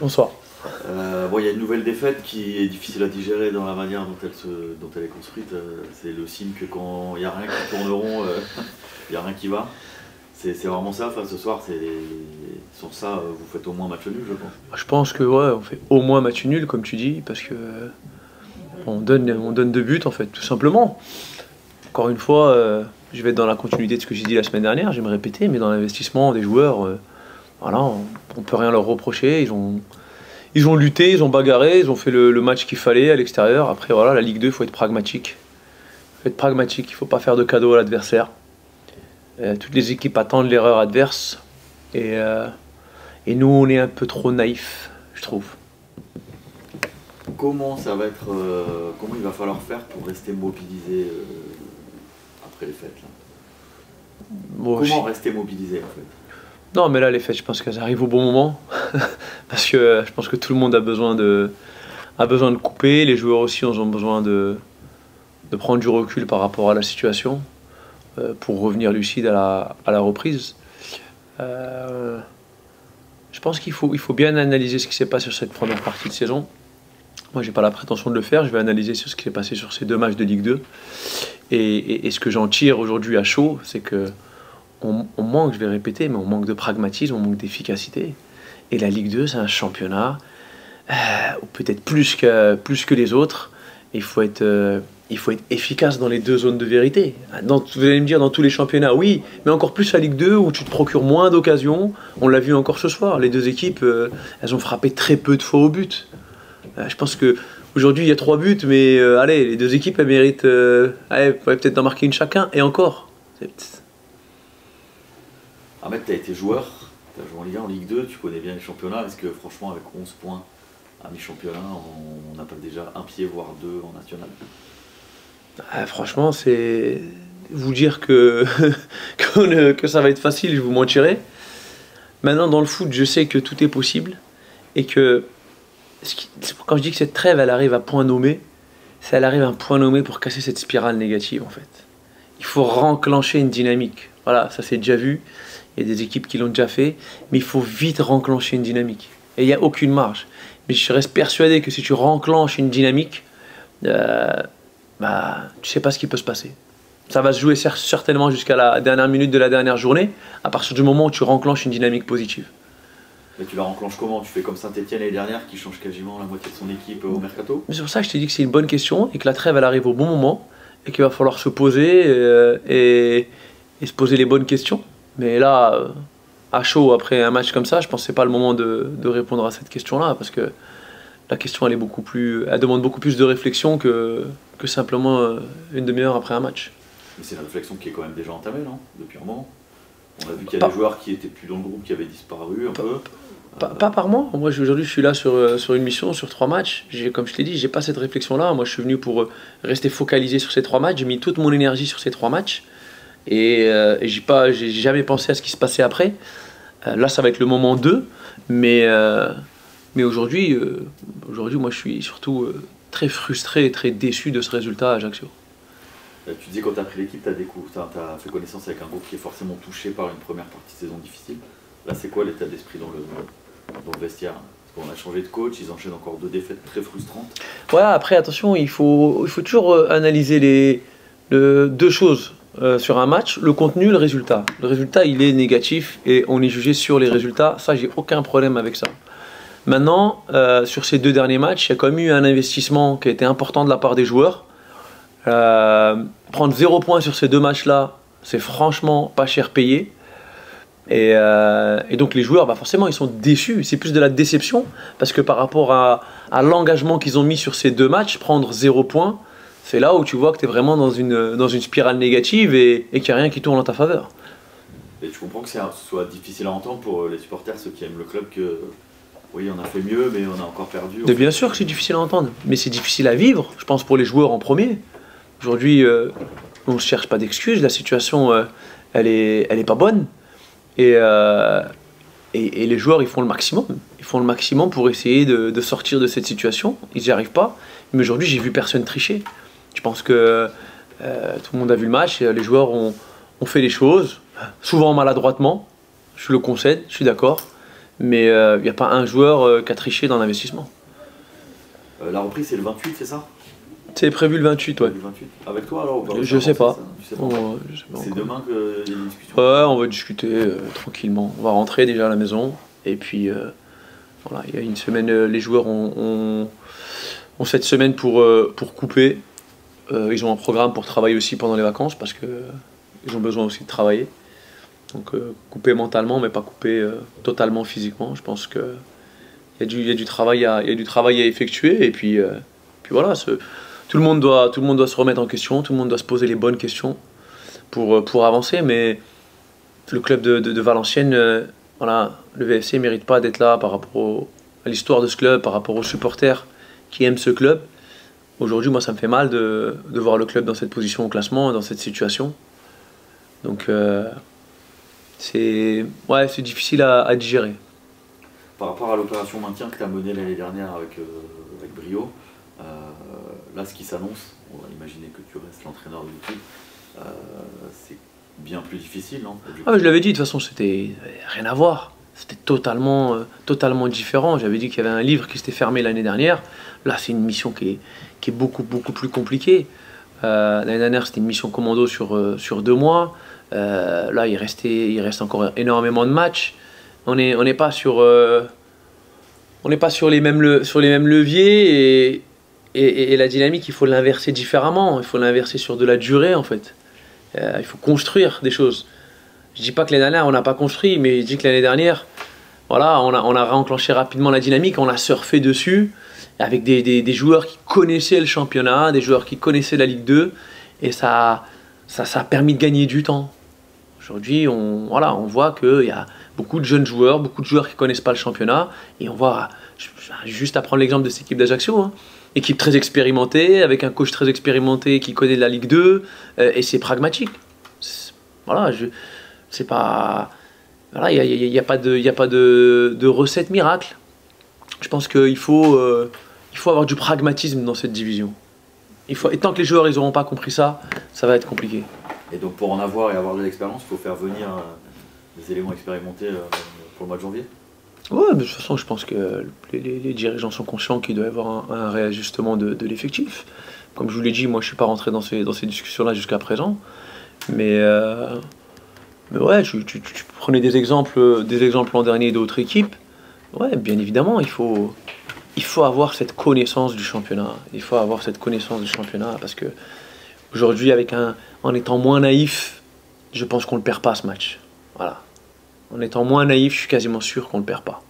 Bonsoir. Euh, bon, il y a une nouvelle défaite qui est difficile à digérer dans la manière dont elle, se, dont elle est construite. Euh, c'est le signe que quand il n'y a rien qui tourne rond, euh, il n'y a rien qui va. C'est vraiment ça. Enfin, ce soir, c'est sur ça, vous faites au moins match nul, je pense. Je pense que ouais, on fait au moins match nul, comme tu dis, parce que on donne, on donne deux buts en fait, tout simplement. Encore une fois, je vais être dans la continuité de ce que j'ai dit la semaine dernière. J'aime répéter, mais dans l'investissement des joueurs, voilà, on, ne peut rien leur reprocher. Ils ont ils ont lutté, ils ont bagarré, ils ont fait le, match qu'il fallait à l'extérieur. Après, voilà, la Ligue 2, il faut être pragmatique. Il faut être pragmatique, il ne faut pas faire de cadeaux à l'adversaire. Euh, toutes les équipes attendent l'erreur adverse. Et, euh, et nous, on est un peu trop naïfs, je trouve. Comment ça va être euh, Comment il va falloir faire pour rester mobilisé après les fêtes Comment rester mobilisé en fait? Non, mais là, les fêtes, je pense qu'elles arrivent au bon moment. parce que je pense que tout le monde a besoin de, couper. Les joueurs aussi ont besoin de, prendre du recul par rapport à la situation euh, pour revenir lucide à la, reprise. Euh, je pense qu'il faut, bien analyser ce qui s'est passé sur cette première partie de saison. Moi, j'ai pas la prétention de le faire. Je vais analyser ce qui s'est passé sur ces deux matchs de Ligue 2. Et, et ce que j'en tire aujourd'hui à chaud, c'est que on, manque, je vais répéter, mais on manque de pragmatisme, on manque d'efficacité. Et la Ligue 2, c'est un championnat, euh, peut-être plus que, plus que les autres. Il faut, être, euh, il faut être efficace dans les deux zones de vérité. Vous allez me dire, dans tous les championnats, oui, mais encore plus la Ligue 2 où tu te procures moins d'occasions. On l'a vu encore ce soir. Les deux équipes, euh, elles ont frappé très peu de fois au but. je pense que aujourd'hui, il y a trois buts, mais allez, les deux équipes, elles méritent peut-être d'en marquer une chacun, et encore. Ahmed, tu as été joueur, tu as joué en Ligue 1, en Ligue 2, tu connais bien les championnats. Est-ce que franchement, avec 11 points à mi-championnat, on n'a pas déjà un pied, voire deux en national? Ah, Franchement, c'est vous dire que, que ça va être facile, je vous mentirai. Maintenant, dans le foot, je sais que tout est possible et que quand je dis que cette trêve, elle arrive à point nommé, c'est elle arrive à un point nommé pour casser cette spirale négative en fait. Il faut renclencher une dynamique. Voilà, ça c'est déjà vu. Il y a des équipes qui l'ont déjà fait, mais il faut vite renclencher une dynamique. Et il n'y a aucune marge. Mais je reste persuadé que si tu renclenches une dynamique, euh, bah, tu sais pas ce qui peut se passer. Ça va se jouer certainement jusqu'à la dernière minute de la dernière journée, à partir du moment où tu renclenches une dynamique positive. Mais tu la renclenches comment? Tu fais comme Saint-Etienne l'année dernière qui change quasiment la moitié de son équipe au mercato? C'est pour ça que je t'ai dit que c'est une bonne question et que la trêve elle arrive au bon moment et qu'il va falloir se poser euh, et, et, se poser les bonnes questions. Mais là, euh, à chaud, après un match comme ça, je pense que ce pas le moment de, répondre à cette question-là, parce que la question, elle, est beaucoup plus, elle demande beaucoup plus de réflexion que, que simplement euh, une demi-heure après un match. Mais c'est une réflexion qui est quand même déjà entamée, non? Depuis un moment. On a vu qu'il y a des joueurs qui étaient plus dans le groupe, qui avaient disparu un peu. Pas, par moi. Moi, aujourd'hui, je suis là sur, euh, sur une mission, sur trois matchs. Comme je t'ai dit, j'ai pas cette réflexion-là. Moi, je suis venu pour rester focalisé sur ces trois matchs. J'ai mis toute mon énergie sur ces trois matchs. Et, euh, j'ai pas, j'ai jamais pensé à ce qui se passait après. Euh, là, ça va être le moment 2. Mais, euh, mais aujourd'hui, aujourd'hui, moi, je suis surtout très frustré et très déçu de ce résultat à Ajaccio. Tu dis quand tu as pris l'équipe, tu as, as, fait connaissance avec un groupe qui est forcément touché par une première partie de saison difficile. Là, c'est quoi l'état d'esprit dans le, dans le vestiaire? On a changé de coach, ils enchaînent encore deux défaites très frustrantes. Ouais, après, attention, il faut, il faut toujours analyser les, deux choses. Euh, sur un match, le contenu, le résultat. Le résultat, il est négatif et on est jugé sur les résultats. Ça, j'ai aucun problème avec ça. Maintenant, euh, sur ces deux derniers matchs, il y a quand même eu un investissement qui a été important de la part des joueurs. Euh, prendre zéro point sur ces deux matchs-là, c'est franchement pas cher payé. Et, donc les joueurs, bah forcément, ils sont déçus. C'est plus de la déception parce que par rapport à, à l'engagement qu'ils ont mis sur ces deux matchs, prendre zéro point, c'est là où tu vois que tu es vraiment dans une, dans une spirale négative et, et qu'il n'y a rien qui tourne en ta faveur. Et tu comprends que ce soit difficile à entendre pour les supporters, ceux qui aiment le club, que oui, on a fait mieux, mais on a encore perdu. bien sûr que c'est difficile à entendre, mais c'est difficile à vivre, je pense, pour les joueurs en premier. Aujourd'hui, euh, on ne cherche pas d'excuses, la situation, euh, elle n'est elle est pas bonne. Euh, et, et, les joueurs, ils font le maximum. Ils font le maximum pour essayer de, de sortir de cette situation. Ils n'y arrivent pas. Mais aujourd'hui, j'ai vu personne tricher. Je pense que euh, tout le monde a vu le match, et les joueurs ont, fait les choses, souvent maladroitement, je le concède, je suis d'accord, Mais il n'y a pas un joueur qui a triché dans l'investissement. la reprise, c'est le 28, c'est ça? C'est prévu le 28, ouais. Le 28. Avec toi alors Je sais pas. c'est demain que y a des discussions Ouais, on va discuter tranquillement. On va rentrer déjà à la maison. Et puis, voilà, il y a une semaine, les joueurs ont, ont, cette semaine pour, pour couper. Ils ont un programme pour travailler aussi pendant les vacances parce qu'ils ont besoin aussi de travailler. Donc euh, couper mentalement, mais pas couper euh, totalement physiquement. Je pense qu'il y, y, a du travail à, effectuer. Et puis, euh, voilà, tout, le monde doit, se remettre en question, tout le monde doit se poser les bonnes questions pour, avancer. Mais le club de, de, Valenciennes, voilà, le VFC ne mérite pas d'être là par rapport à l'histoire de ce club, par rapport aux supporters qui aiment ce club. Aujourd'hui, moi, ça me fait mal de, de, voir le club dans cette position au classement, dans cette situation. Donc, c'est ouais, difficile à, digérer. Par rapport à l'opération maintien que tu as menée l'année dernière avec, euh, avec brio, euh, là ce qui s'annonce, on va imaginer que tu restes l'entraîneur de l'équipe, euh, c'est bien plus difficile, non? Ah, Je l'avais dit, de toute façon, c'était rien à voir. C'était totalement, totalement différent. J'avais dit qu'il y avait un livre qui s'était fermé l'année dernière. Là, c'est une mission qui est, qui est beaucoup, beaucoup plus compliquée. l'année dernière, c'était une mission commando sur, sur deux mois. Euh, là, il, restait, il reste encore énormément de matchs. On n'est on pas sur... Euh, on n'est pas sur les mêmes, sur les mêmes leviers et, et, la dynamique, il faut l'inverser différemment. Il faut l'inverser sur de la durée, en fait. Euh, il faut construire des choses. Je dis pas que l'année dernière, on n'a pas construit, mais je dis que l'année dernière, voilà, on a, on a enclenché rapidement la dynamique, on a surfé dessus, avec des, joueurs qui connaissaient le championnat, des joueurs qui connaissaient la Ligue 2, et ça, ça, ça a permis de gagner du temps. Aujourd'hui, on, voilà, on voit qu'il y a beaucoup de jeunes joueurs, beaucoup de joueurs qui ne connaissent pas le championnat. Et on voit, juste à prendre l'exemple de cette équipe d'Ajaccio, hein. équipe très expérimentée, avec un coach très expérimenté qui connaît la Ligue 2, euh, et c'est pragmatique. Voilà, je, c'est pas. Voilà, il n'y a, a, pas, de, y a pas de, de, recette miracle. Je pense qu'il faut, euh, il faut avoir du pragmatisme dans cette division. Il faut, et tant que les joueurs n'auront pas compris ça, ça va être compliqué. Et donc pour en avoir et avoir de l'expérience, il faut faire venir euh, des éléments expérimentés euh, pour le mois de janvier? Oui, de toute façon, je pense que les, dirigeants sont conscients qu'il doit y avoir un, réajustement de, l'effectif. Comme je vous l'ai dit, moi je ne suis pas rentré dans ces, dans ces discussions-là jusqu'à présent. Mais, euh, mais ouais, tu, prenais des exemples, des exemples l'an dernier d'autres équipes. Ouais, bien évidemment, il faut, il faut avoir cette connaissance du championnat. Il faut avoir cette connaissance du championnat parce que aujourd'hui, avec un, en étant moins naïf, je pense qu'on ne le perd pas ce match. Voilà. En étant moins naïf, je suis quasiment sûr qu'on ne le perd pas.